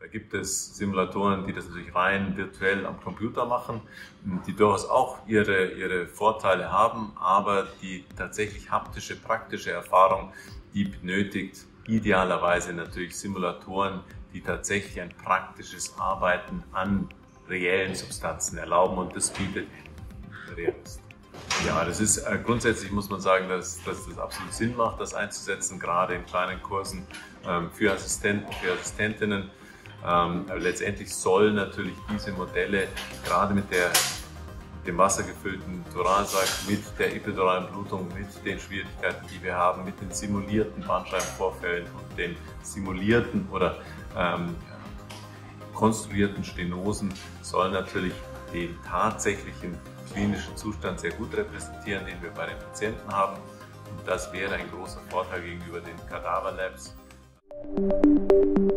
Da gibt es Simulatoren, die das natürlich rein virtuell am Computer machen, die durchaus auch ihre, ihre Vorteile haben, aber die tatsächlich haptische, praktische Erfahrung, die benötigt idealerweise natürlich Simulatoren, die tatsächlich ein praktisches Arbeiten an reellen Substanzen erlauben und das bietet Realist. Ja, das ist äh, grundsätzlich muss man sagen, dass, dass das absolut Sinn macht, das einzusetzen, gerade in kleinen Kursen ähm, für Assistenten, für Assistentinnen. Ähm, letztendlich sollen natürlich diese Modelle gerade mit der dem wassergefüllten Thoralsack, mit der epiduralen Blutung, mit den Schwierigkeiten, die wir haben, mit den simulierten Bandscheibenvorfällen und den simulierten oder ähm, konstruierten Stenosen, sollen natürlich den tatsächlichen klinischen Zustand sehr gut repräsentieren, den wir bei den Patienten haben. Und das wäre ein großer Vorteil gegenüber den Kadaverlabs. labs